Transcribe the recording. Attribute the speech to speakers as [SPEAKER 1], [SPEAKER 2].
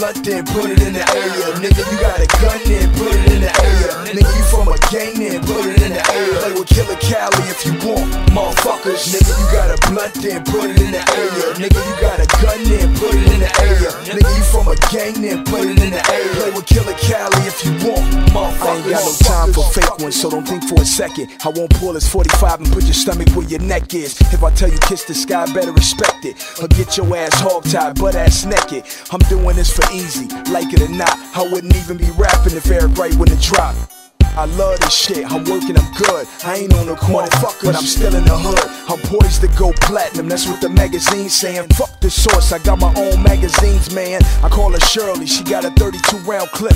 [SPEAKER 1] then put it in the area. Nigga, you got a gun, then put it in the area. Nigga, you from a gang, then put it in the area. Play with Killer Cali if you want, motherfuckers. Nigga, you got a blunt, then put it in the area. Nigga, you got a gun, then put it in the area. Nigga, you from a gang, then put it in the area. Play with Killer Cali if you want, got no time for fake ones, so don't think for a second. I won't pull this 45 and put your stomach where your neck is. If I tell you kiss the sky, better respect it. Or get your ass hog tied, butt ass naked. I'm doing this for Eazy, like it or not. I wouldn't even be rapping if Eric Wright wouldn't drop. I love this shit, I'm working, I'm good. I ain't on the corner, but I'm still in the hood. I'm poised to go platinum, that's what the magazine's saying. Fuck the source, I got my own magazines, man. I call her Shirley, she got a 32 round clip.